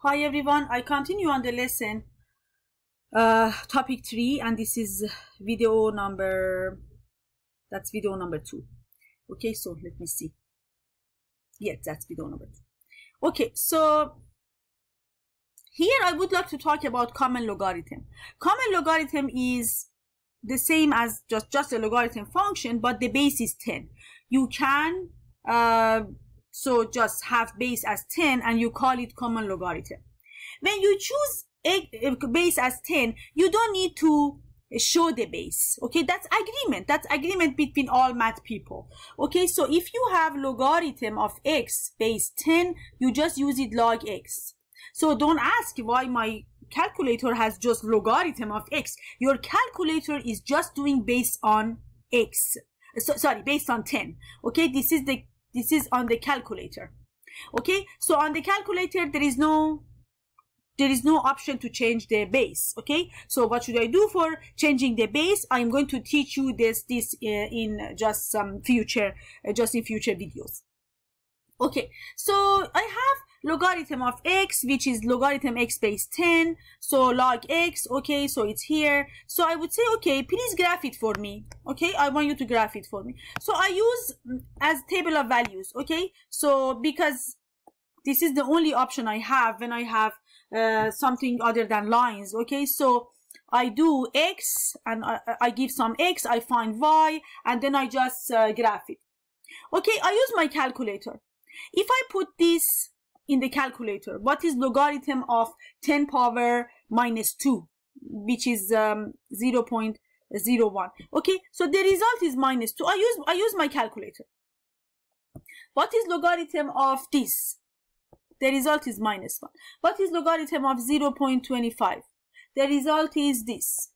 Hi everyone, I continue on the lesson uh, topic 3 and this is video number that's video number 2 okay so let me see. Yes that's video number 2 okay so here I would like to talk about common logarithm. Common logarithm is the same as just just a logarithm function but the base is 10 you can uh, so just have base as 10 and you call it common logarithm. When you choose a base as 10, you don't need to show the base. Okay, that's agreement. That's agreement between all math people. Okay, so if you have logarithm of x base 10, you just use it log x. So don't ask why my calculator has just logarithm of x. Your calculator is just doing based on x. So, sorry, based on 10. Okay, this is the this is on the calculator. Okay, so on the calculator, there is no there is no option to change the base. Okay? So what should i do for changing the base? I'm going to teach you this this uh, in just some future uh, just in future videos. Okay? So i have logarithm of x which is logarithm x base 10 so log x okay so it's here. So i would say okay please graph it for me okay? I want you to graph it for me. So i use as table of values okay? So because this is the only option i have when i have uh, something other than lines okay? So I do x and I, I, give some x, I find y, and then I just uh, graph it. Okay, I use my calculator. If I put this in the calculator. What is logarithm of 10 power minus 2, which is um, 0 0.01. Okay, so the result is minus 2. I use, I use my calculator. What is logarithm of this? The result is minus 1. What is logarithm of 0 0.25? The result is this.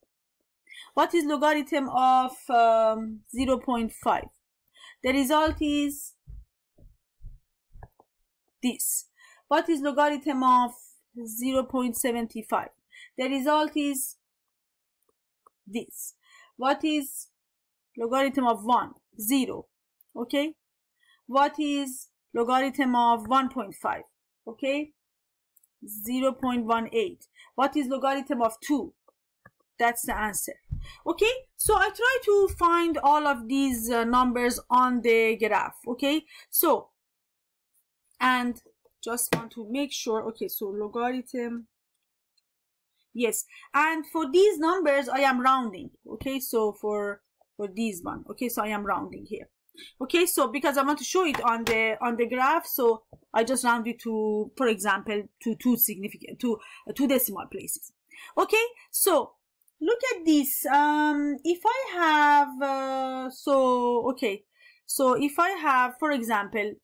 What is logarithm of um, 0 0.5? The result is this. What is logarithm of 0.75? The result is this. What is logarithm of 1? 0. Okay. What is logarithm of 1.5? Okay. 0 0.18. What is logarithm of 2? That's the answer. Okay, so I try to find all of these uh, numbers on the graph. Okay, so and just want to make sure okay so logarithm yes. And for these numbers i am rounding okay? So for for these one okay? So i am rounding here okay? So because i want to show it on the on the graph so i just round it to for example to two significant to two decimal places okay? So look at this um if i have uh, so okay. So if i have for example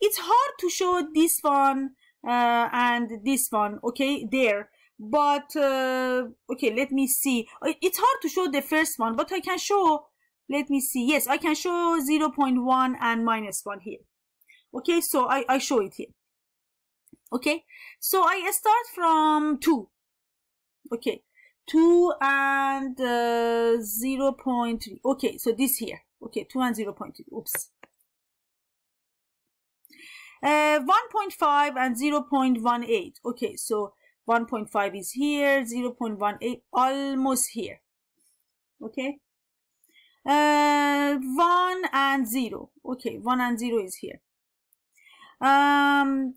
it's hard to show this one uh, and this one okay there. But uh, okay let me see. It's hard to show the first one but I can show let me see. Yes I can show 0 0.1 and minus 1 here. Okay so I, I show it here. Okay so I start from 2 okay 2 and uh, 0 0.3 okay so this here. Okay 2 and 0 0.3 oops uh, 1.5 and 0.18 okay so 1.5 is here 0.18 almost here. Okay? Uh, 1 and 0 okay 1 and 0 is here. Um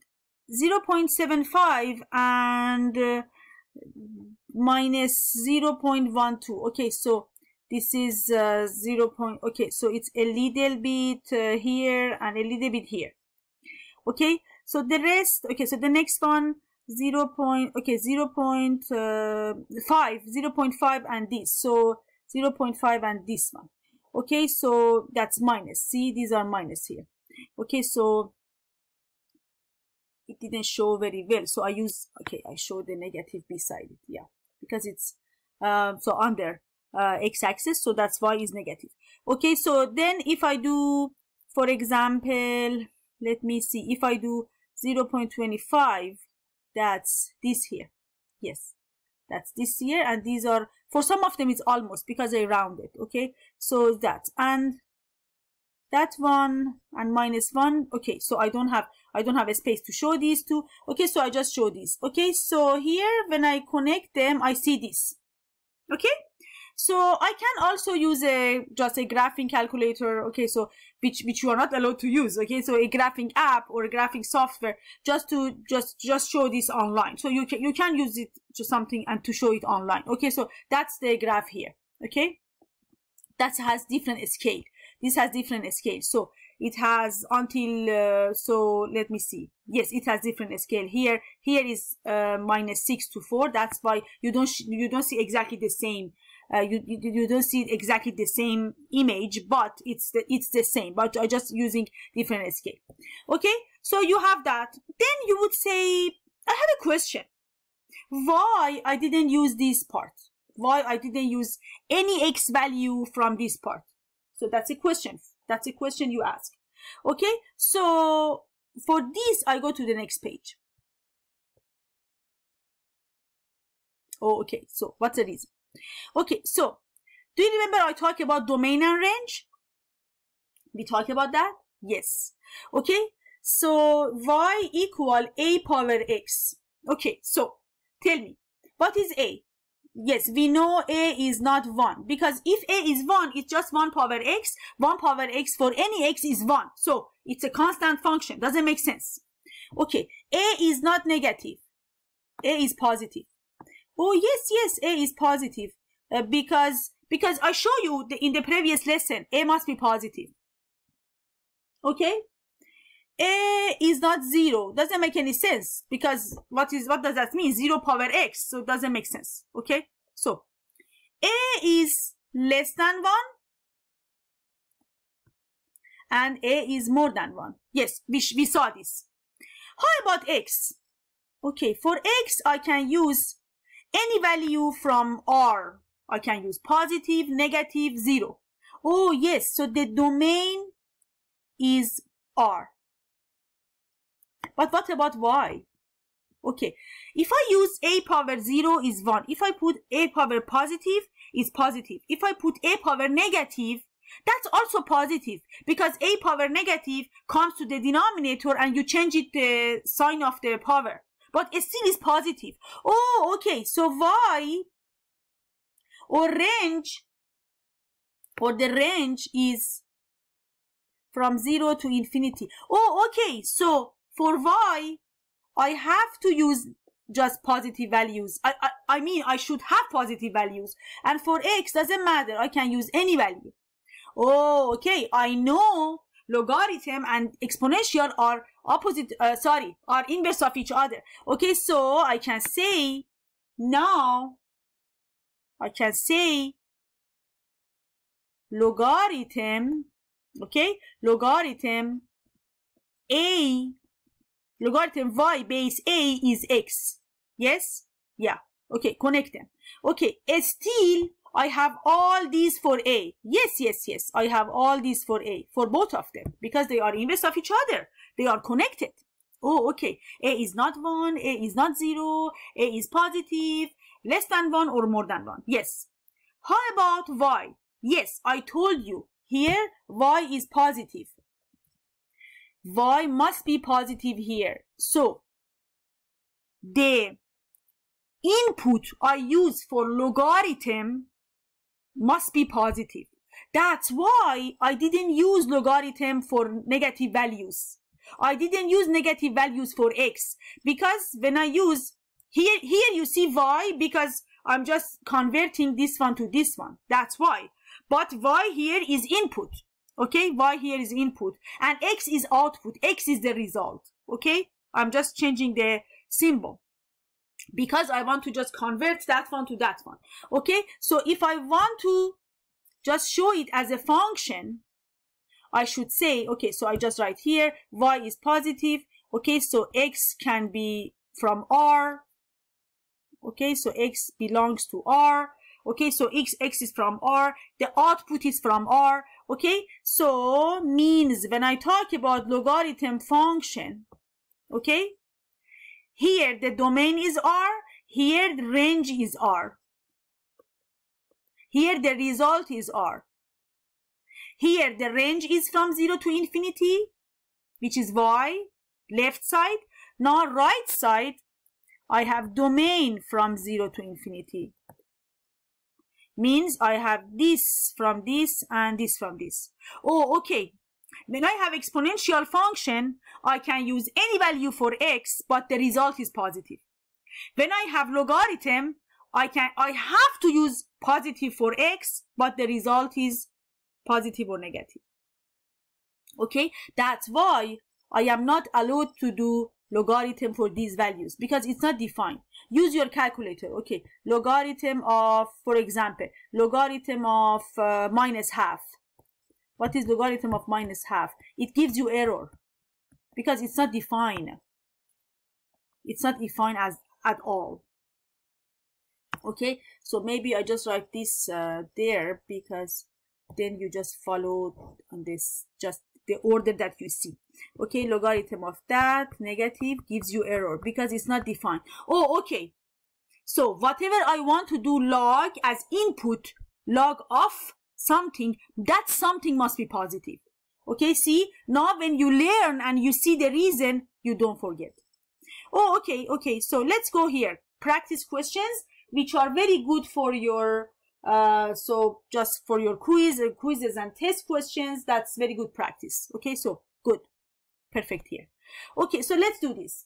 0.75 and uh, minus 0.12 okay so this is uh, 0. Point, okay so it's a little bit uh, here and a little bit here okay? So the rest okay so the next one 0 point okay 0 point uh, 5 0 0.5 and this. So 0 0.5 and this one. Okay? So that's minus. See these are minus here. Okay? So it didn't show very well. So i use okay i show the negative beside it. Yeah. Because it's uh, so under uh, x-axis. So that's why is negative. Okay? So then if i do for example let me see. If I do 0 0.25 that's this here. Yes that's this here and these are for some of them it's almost because I rounded okay? So that and that one and minus one okay so i don't have i don't have a space to show these two. Okay so i just show these okay? So here when i connect them i see this okay so i can also use a just a graphing calculator okay so which which you are not allowed to use okay? So a graphing app or a graphing software just to just just show this online. So you can you can use it to something and to show it online okay? So that's the graph here okay? That has different scale. This has different scale. So it has until uh, so let me see. Yes it has different scale. Here here is uh, minus 6 to 4 that's why you don't you don't see exactly the same uh, you, you, you don't see exactly the same image but it's the it's the same but i just using different scale okay so you have that then you would say i have a question why i didn't use this part why i didn't use any x value from this part so that's a question. That's a question you ask. Okay, so for this, I go to the next page. Oh, okay, so what's the reason? Okay, so do you remember I talked about domain and range? We talked about that? Yes. Okay, so y equal a power x. Okay, so tell me, what is a? yes we know a is not 1 because if a is 1 it's just 1 power x 1 power x for any x is 1 so it's a constant function doesn't make sense okay a is not negative a is positive oh yes yes a is positive. Uh, because because i show you the, in the previous lesson a must be positive. Okay? A is not zero. Doesn't make any sense because what is what does that mean? Zero power x so it doesn't make sense. Okay? So a is less than one and a is more than one. Yes we, we saw this. How about x? Okay for x i can use any value from r i can use positive negative zero oh yes so the domain is r but what about y? Okay, if I use a power 0 is 1. If I put a power positive, is positive. If I put a power negative, that's also positive because a power negative comes to the denominator and you change it the sign of the power. But it still is positive. Oh, okay. So y or range or the range is from 0 to infinity. Oh, okay. So for y, I have to use just positive values. I, I, I mean, I should have positive values. And for x, doesn't matter. I can use any value. Oh, okay. I know logarithm and exponential are opposite, uh, sorry, are inverse of each other. Okay, so I can say now, I can say logarithm, okay, logarithm a logarithm y base a is x. Yes? Yeah. Okay, connect them. Okay, still I have all these for a. Yes, yes, yes. I have all these for a, for both of them, because they are inverse of each other. They are connected. Oh, okay. A is not 1, A is not 0, A is positive, less than 1 or more than 1. Yes. How about Y? Yes, I told you. Here, Y is positive y must be positive here. So the input I use for logarithm must be positive. That's why I didn't use logarithm for negative values. I didn't use negative values for x because when I use here, here you see y because I'm just converting this one to this one. That's why. But y here is input. Okay? Y here is input. And x is output. X is the result. Okay? I'm just changing the symbol. Because i want to just convert that one to that one. Okay? So if i want to just show it as a function i should say okay so i just write here y is positive okay so x can be from r okay so x belongs to r okay so x x is from r the output is from r okay so means when i talk about logarithm function okay here the domain is r here the range is r here the result is r here the range is from 0 to infinity, which is y, left side. Now right side, I have domain from 0 to infinity. Means I have this from this and this from this. Oh, okay. When I have exponential function, I can use any value for x, but the result is positive. When I have logarithm, I can I have to use positive for x, but the result is positive or negative. Okay, that's why I am not allowed to do logarithm for these values because it's not defined. Use your calculator. Okay, logarithm of, for example, logarithm of uh, minus half. What is logarithm of minus half? It gives you error because it's not defined. It's not defined as at all. Okay, so maybe I just write this uh, there because then you just follow on this just the order that you see. Okay logarithm of that negative gives you error because it's not defined. Oh okay. So whatever i want to do log as input log of something that something must be positive. Okay see? Now when you learn and you see the reason you don't forget. Oh okay okay. So let's go here. Practice questions which are very good for your uh, so just for your quiz uh, quizzes and test questions that's very good practice. Okay so good. Perfect here. Okay so let's do this.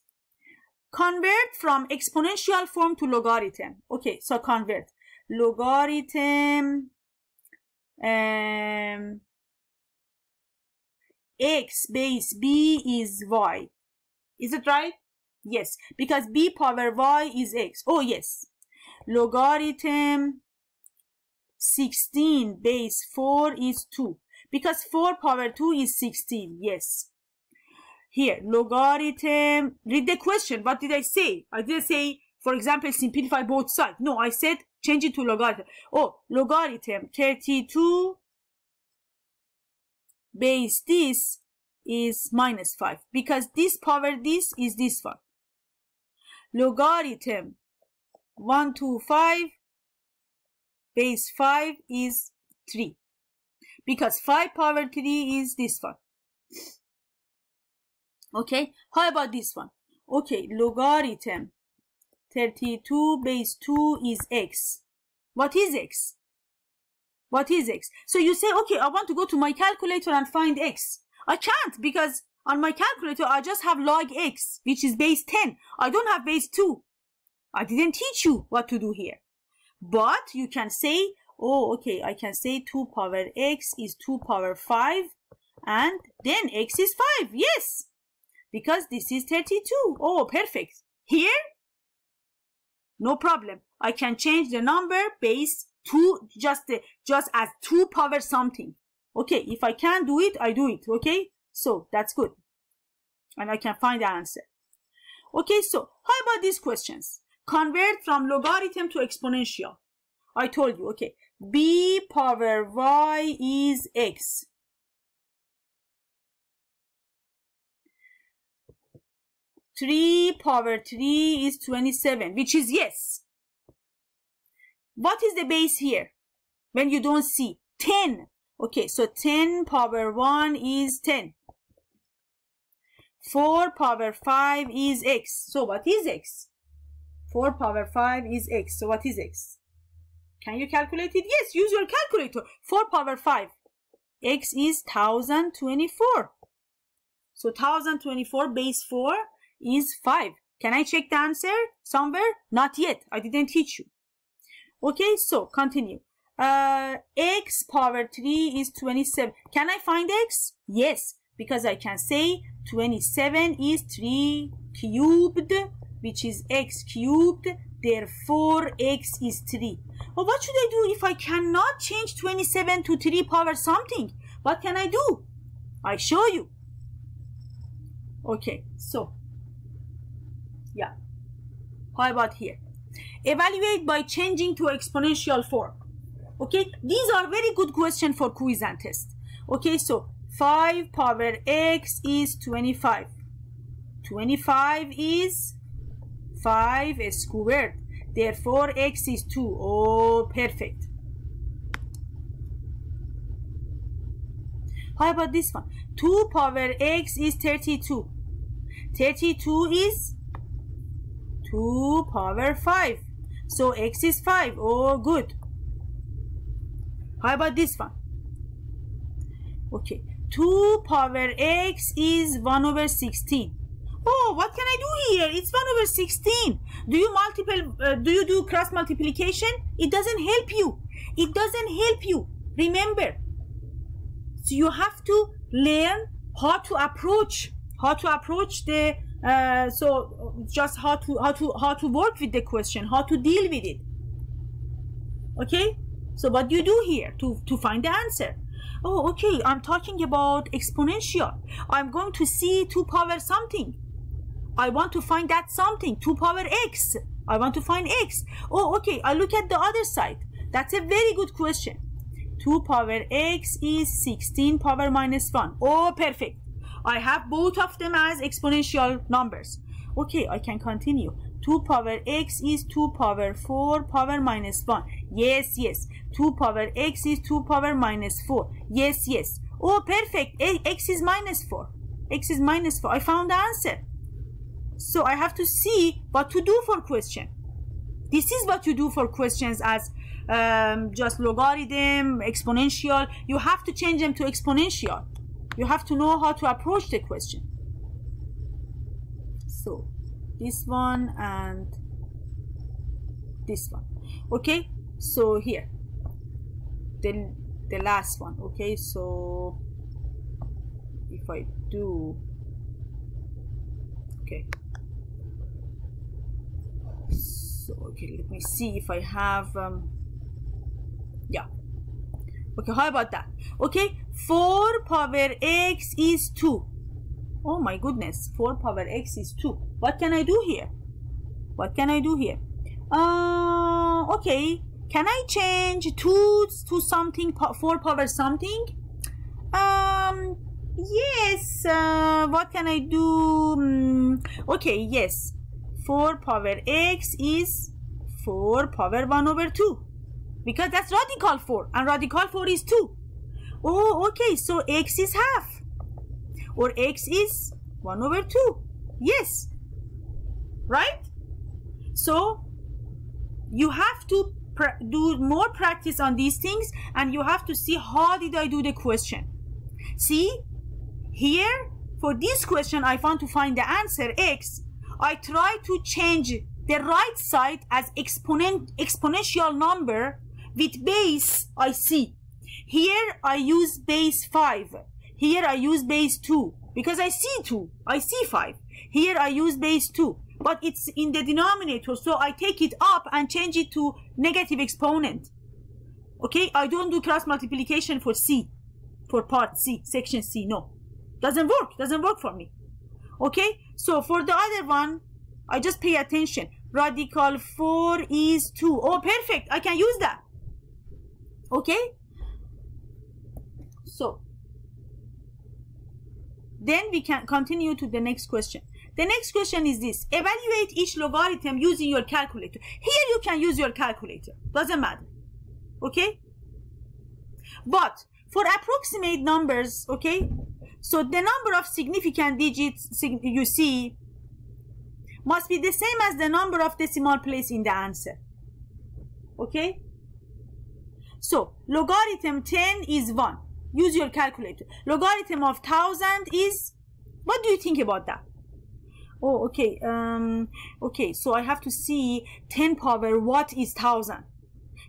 Convert from exponential form to logarithm. Okay so convert. Logarithm um, x base b is y. Is it right? Yes because b power y is x. Oh yes. Logarithm 16 base 4 is 2 because 4 power 2 is 16 yes. Here logarithm. Read the question. What did i say? I didn't say for example simplify both sides. No i said change it to logarithm. Oh logarithm 32 base this is minus 5 because this power this is this one. Logarithm 125 base 5 is 3 because 5 power 3 is this one. Okay how about this one? Okay logarithm. 32 base 2 is x. What is x? What is x? So you say okay i want to go to my calculator and find x. I can't because on my calculator i just have log x which is base 10 i don't have base 2 i didn't teach you what to do here but you can say, oh, okay, I can say 2 power x is 2 power 5 and then x is 5. Yes, because this is 32. Oh, perfect. Here, no problem. I can change the number base 2 just, just as 2 power something. Okay, if I can do it, I do it. Okay, so that's good. And I can find the answer. Okay, so how about these questions? Convert from logarithm to exponential. I told you, okay. b power y is x. Three power three is twenty-seven, which is yes. What is the base here? When you don't see ten. Okay, so ten power one is ten. 4 power 5 is x. So what is x? 4 power 5 is x. So what is x? Can you calculate it? Yes, use your calculator. 4 power 5. x is 1024. So 1024 base 4 is 5. Can I check the answer somewhere? Not yet. I didn't teach you. Okay, so continue. Uh, x power 3 is 27. Can I find x? Yes, because I can say 27 is 3 cubed which is x cubed therefore x is 3 well what should i do if i cannot change 27 to 3 power something? What can i do? I show you. Okay so yeah. How about here? Evaluate by changing to exponential form. Okay these are very good question for quiz and test. Okay so 5 power x is 25 25 is 5 squared. Therefore, x is 2. Oh, perfect. How about this one? 2 power x is 32. 32 is 2 power 5. So x is 5. Oh, good. How about this one? Okay. 2 power x is 1 over 16. Oh, what can I do here? It's 1 over 16. Do you multiple, uh, do you do cross multiplication? It doesn't help you. It doesn't help you. Remember. So you have to learn how to approach, how to approach the, uh, so just how to, how to, how to work with the question, how to deal with it. Okay? So what do you do here to, to find the answer? Oh, okay, I'm talking about exponential. I'm going to see 2 power something. I want to find that something, 2 power x. I want to find x. Oh, okay, I look at the other side. That's a very good question. 2 power x is 16 power minus 1. Oh, perfect. I have both of them as exponential numbers. Okay, I can continue. 2 power x is 2 power 4 power minus 1. Yes, yes. 2 power x is 2 power minus 4. Yes, yes. Oh, perfect. x is minus 4. x is minus 4. I found the answer. So I have to see what to do for question. This is what you do for questions as um, just logarithm, exponential. You have to change them to exponential. You have to know how to approach the question. So this one and this one. Okay, so here the the last one. Okay, so if I do okay so okay let me see if I have um yeah. Okay how about that? Okay 4 power x is 2 oh my goodness 4 power x is 2 what can I do here? What can I do here? Uh okay can I change 2 to something 4 power something? Um yes uh, what can I do? Um, okay yes 4 power x is 4 power 1 over 2 because that's radical 4 and radical 4 is 2 oh okay so x is half or x is 1 over 2 yes right? So you have to do more practice on these things and you have to see how did I do the question. See here for this question I want to find the answer x I try to change the right side as exponent exponential number with base I see. Here I use base 5. Here I use base 2 because I see 2. I see 5. Here I use base 2 but it's in the denominator so I take it up and change it to negative exponent. Okay, I don't do cross multiplication for C, for part C, section C, no. Doesn't work, doesn't work for me okay so for the other one i just pay attention. Radical 4 is 2 oh perfect. I can use that. Okay. So then we can continue to the next question. The next question is this. Evaluate each logarithm using your calculator. Here you can use your calculator. Doesn't matter. Okay? But for approximate numbers okay so the number of significant digits you see must be the same as the number of decimal place in the answer. Okay? So logarithm 10 is 1. Use your calculator. Logarithm of 1000 is, what do you think about that? Oh, okay. Um, okay, so I have to see 10 power what is 1000.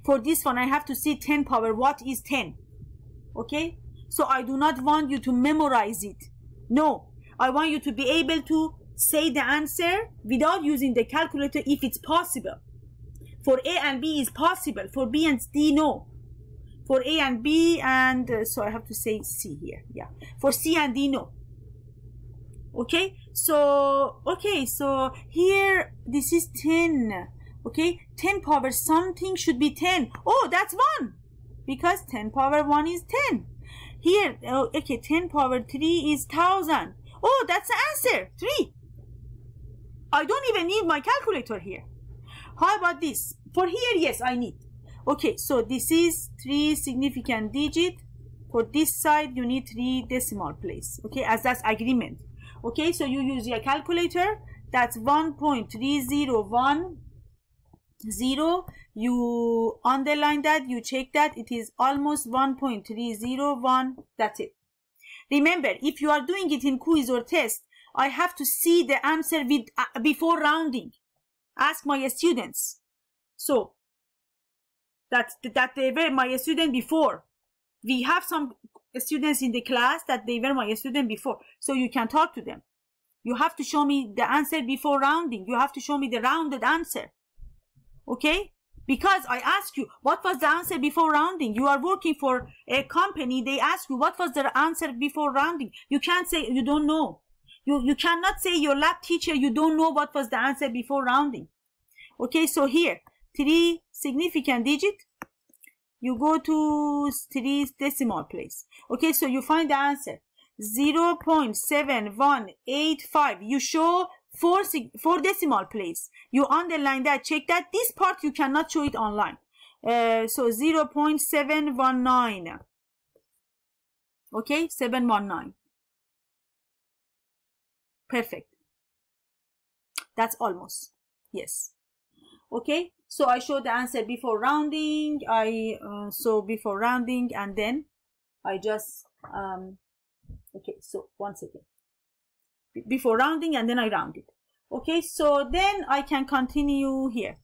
For this one, I have to see 10 power what is 10. Okay? So I do not want you to memorize it. No, I want you to be able to say the answer without using the calculator if it's possible. For A and B is possible. For B and D, no. For A and B and uh, so I have to say C here. Yeah. For C and D, no. Okay. So, okay. So here, this is 10. Okay. 10 power something should be 10. Oh, that's 1. Because 10 power 1 is 10. Here, oh, okay, 10 power 3 is 1000. Oh, that's the answer, 3. I don't even need my calculator here. How about this? For here, yes, I need. Okay, so this is 3 significant digit. for this side you need three decimal place okay as that's agreement okay so you use your calculator that's 1.3010 you underline that you check that it is almost 1.301 that's it. Remember if you are doing it in quiz or test i have to see the answer with uh, before rounding. Ask my students. So that that they were my student before. We have some students in the class that they were my student before so you can talk to them. You have to show me the answer before rounding. You have to show me the rounded answer. Okay because i ask you what was the answer before rounding? You are working for a company they ask you what was the answer before rounding? You can't say you don't know. You you cannot say your lab teacher you don't know what was the answer before rounding. Okay so here three significant digit. You go to three decimal place. Okay so you find the answer. 0 0.7185 you show four four decimal place you underline that check that. This part you cannot show it online. Uh, so 0 0.719 okay? 719 perfect. That's almost. Yes. Okay? So i show the answer before rounding. I uh, so before rounding and then i just um okay. So one second before rounding and then i round it okay so then i can continue here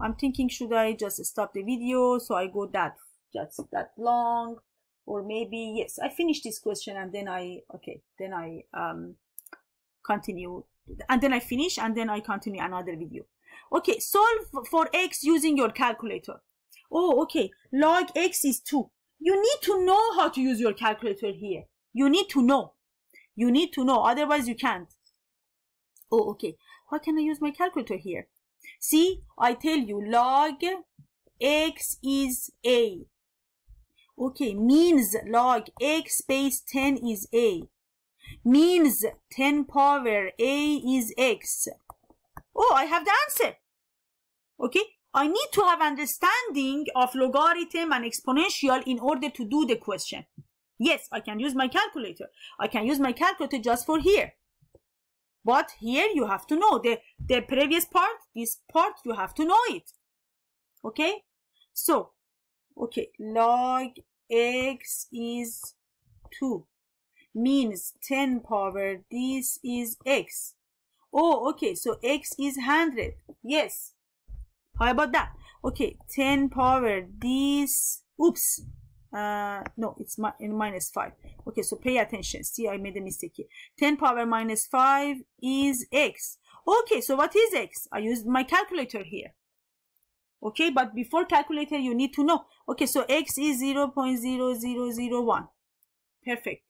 i'm thinking should i just stop the video so i go that just that long or maybe yes i finish this question and then i okay then i um continue and then I finish and then I continue another video. Okay, solve for x using your calculator. Oh, okay, log x is 2. You need to know how to use your calculator here. You need to know. You need to know, otherwise you can't. Oh, okay. How can I use my calculator here? See, I tell you log x is a. Okay, means log x base 10 is a means 10 power a is x. Oh, I have the answer. Okay, I need to have understanding of logarithm and exponential in order to do the question. Yes, I can use my calculator. I can use my calculator just for here. But here you have to know the, the previous part, this part, you have to know it. Okay, so, okay, log x is 2 means 10 power this is x oh okay so x is 100 yes how about that okay 10 power this oops uh no it's in minus 5 okay so pay attention. See i made a mistake here. 10 power minus 5 is x. Okay so what is x? I used my calculator here. Okay but before calculator you need to know. Okay so x is 0 0.0001 perfect.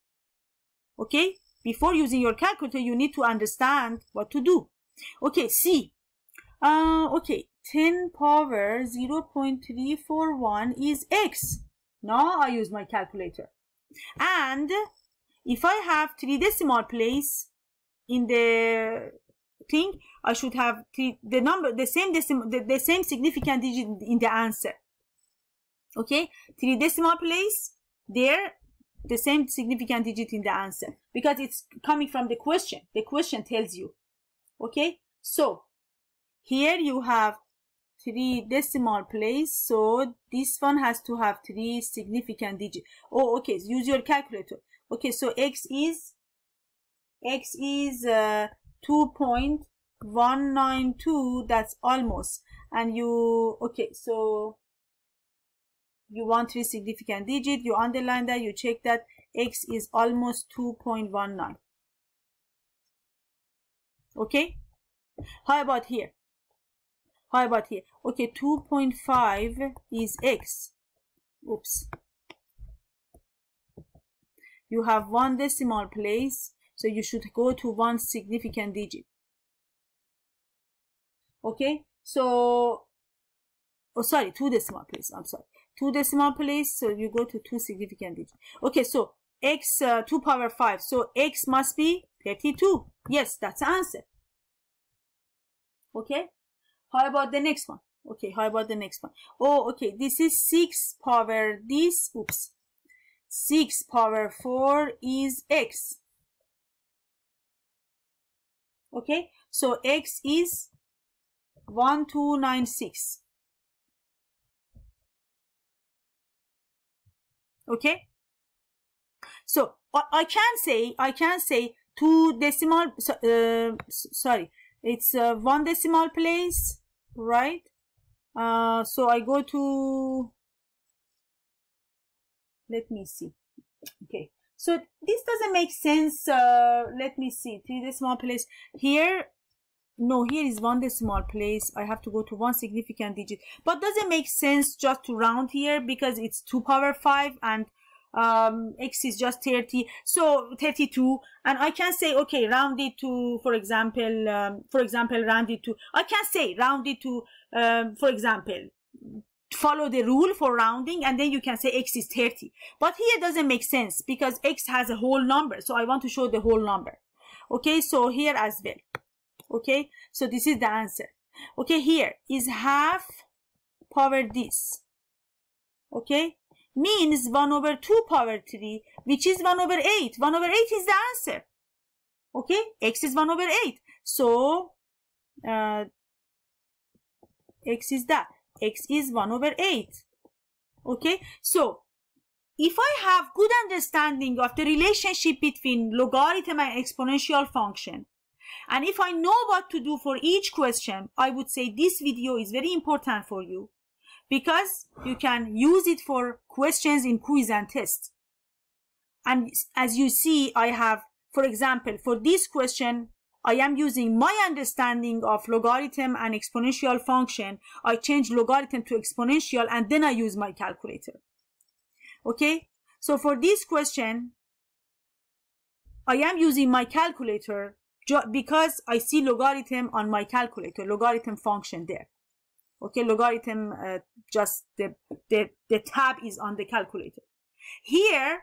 Okay before using your calculator you need to understand what to do. Okay see uh, okay 10 power 0 0.341 is x now i use my calculator. And if i have three decimal place in the thing i should have three, the number the same decimal the, the same significant digit in the answer. Okay? Three decimal place there the same significant digit in the answer. Because it's coming from the question. The question tells you. Okay, so here you have three decimal place. So this one has to have three significant digit. Oh, okay. Use your calculator. Okay, so x is x is uh, 2.192. That's almost. And you okay. So you want three significant digit, you underline that, you check that x is almost 2.19. Okay? How about here? How about here? Okay, 2.5 is x. Oops. You have one decimal place, so you should go to one significant digit. Okay, so, oh sorry, two decimal place, I'm sorry two decimal place so you go to two significant digits okay so x uh, 2 power 5 so x must be 32 yes that's the answer okay how about the next one Okay, how about the next one? Oh, okay, this is 6 power this, oops. 6 power 4 is x. Okay, so x is 1296. Okay, so I can say, I can say two decimal, uh, sorry, it's uh, one decimal place, right? Uh, so I go to, let me see. Okay, so this doesn't make sense. Uh, let me see, three decimal place here. No, here is one decimal place. I have to go to one significant digit. But does it make sense just to round here because it's 2 power 5 and um, x is just 30 so 32 and i can say okay round it to for example um, for example round it to i can say round it to um, for example follow the rule for rounding and then you can say x is 30 but here doesn't make sense because x has a whole number so i want to show the whole number. Okay so here as well. Okay so this is the answer. Okay here is half power this. Okay means 1 over 2 power 3 which is 1 over 8 1 over 8 is the answer. Okay? X is 1 over 8 so uh, x is that. X is 1 over 8 okay? So if I have good understanding of the relationship between logarithm and exponential function and if I know what to do for each question I would say this video is very important for you because you can use it for questions in quiz and test. And as you see, I have, for example, for this question, I am using my understanding of logarithm and exponential function. I change logarithm to exponential and then I use my calculator. Okay, so for this question, I am using my calculator because I see logarithm on my calculator, logarithm function there okay logarithm uh, just the, the the tab is on the calculator. Here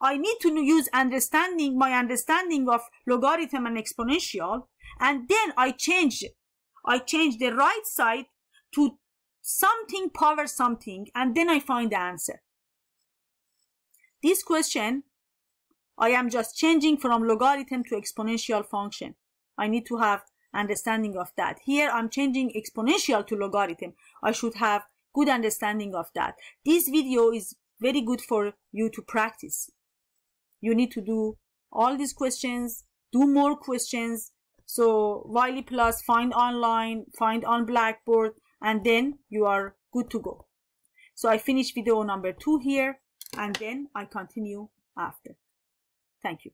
I need to use understanding my understanding of logarithm and exponential and then I change it I change the right side to something power something and then I find the answer. This question I am just changing from logarithm to exponential function. I need to have understanding of that. Here I'm changing exponential to logarithm. I should have good understanding of that. This video is very good for you to practice. You need to do all these questions, do more questions. So Wiley Plus, find online, find on Blackboard, and then you are good to go. So I finish video number two here, and then I continue after. Thank you.